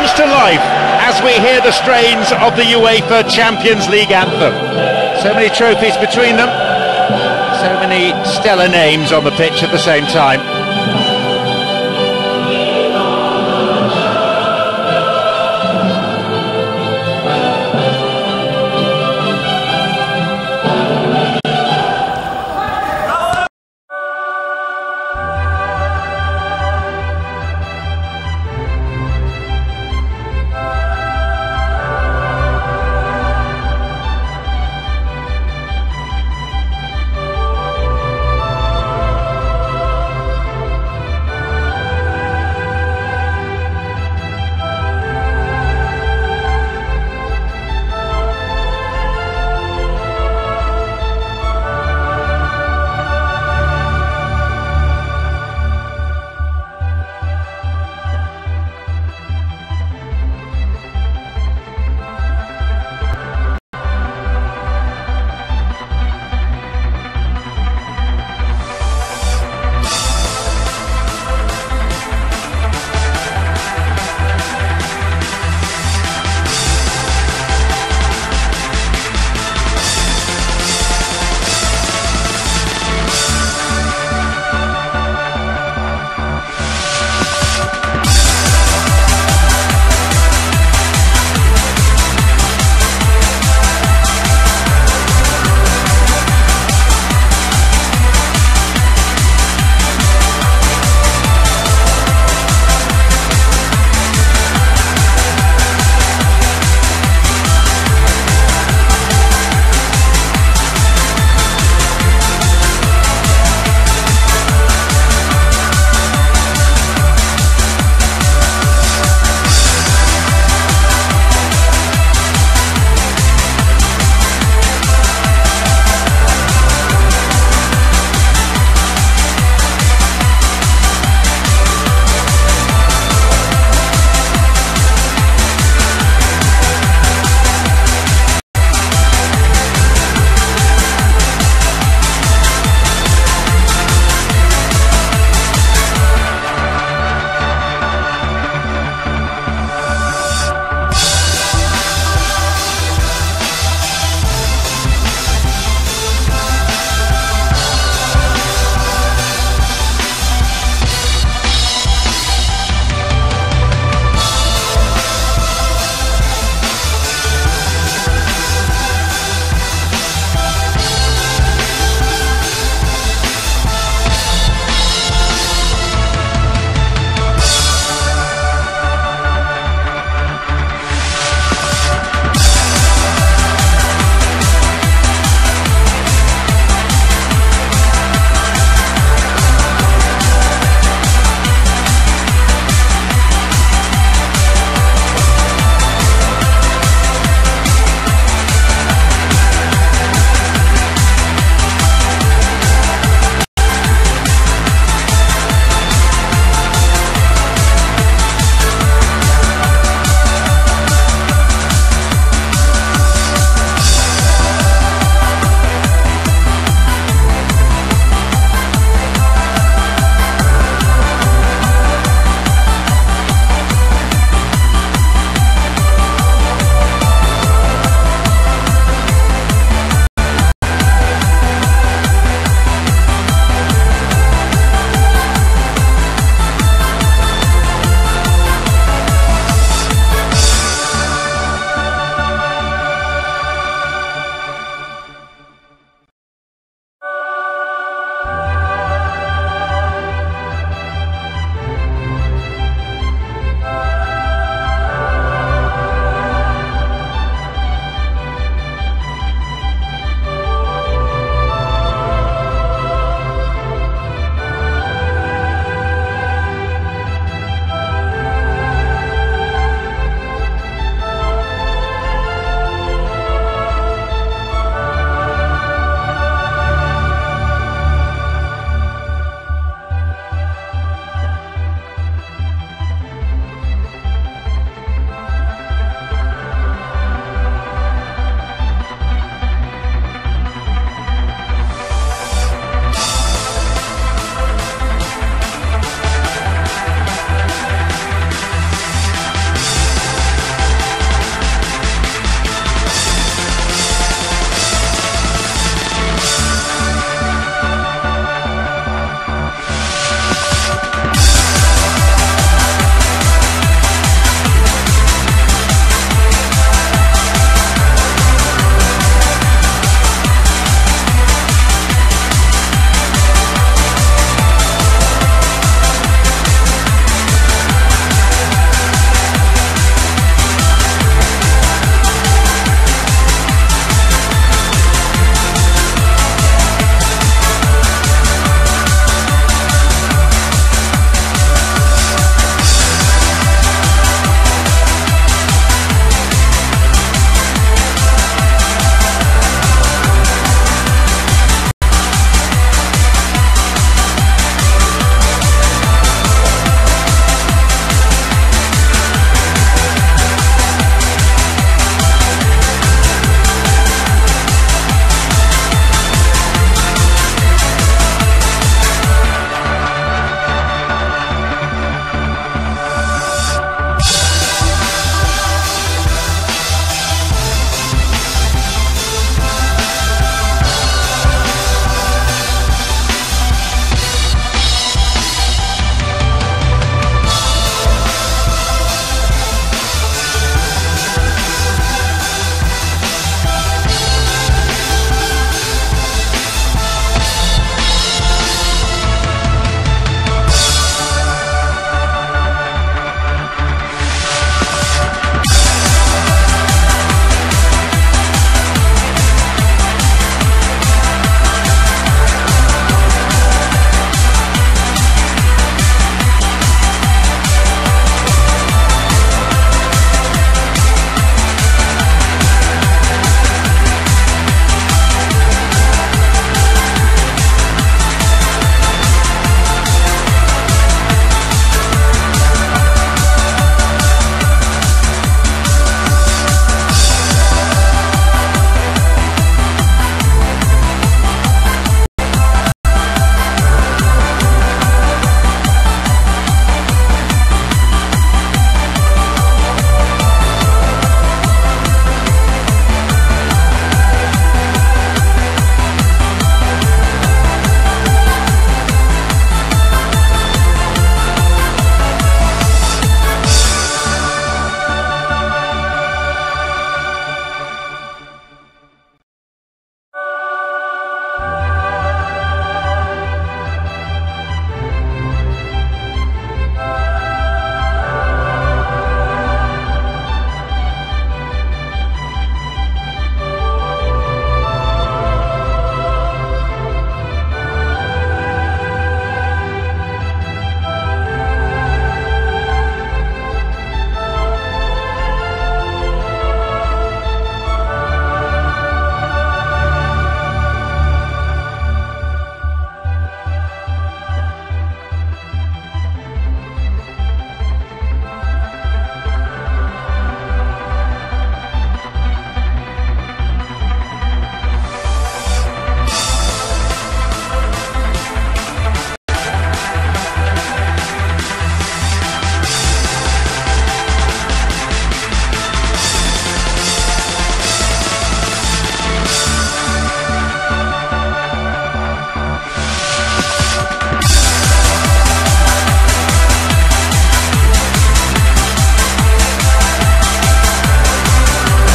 comes to life as we hear the strains of the UEFA Champions League anthem. So many trophies between them, so many stellar names on the pitch at the same time.